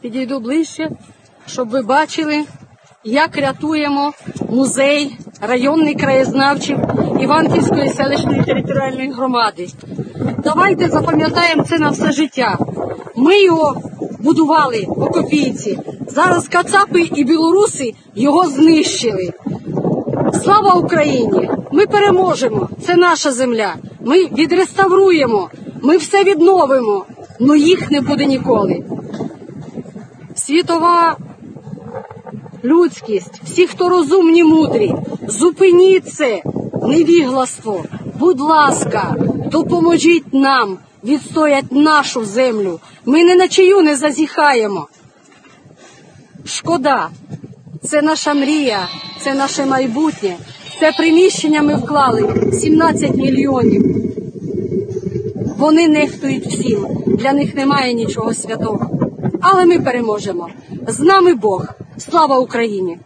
підійду ближче, щоб ви бачили, як рятуємо музей районний краєзнавчий Іванківської селищної територіальної громади. Давайте запам'ятаємо це на все життя. Ми його будували по копійці. Зараз кацапи і білоруси його знищили. Слава Україні! Ми переможемо. Це наша земля. Ми відреставруємо, ми все відновимо, але їх не буде ніколи. Світова людськість, всі, хто розумні, мудрі, зупиніть це невігластво. Будь ласка, допоможіть нам відстояти нашу землю. Ми не на чию не зазіхаємо. Шкода, це наша мрія, це наше майбутнє. Це приміщення ми вклали 17 мільйонів. Вони нехтують всім. Для них немає нічого святого. Але ми переможемо. З нами Бог. Слава Україні!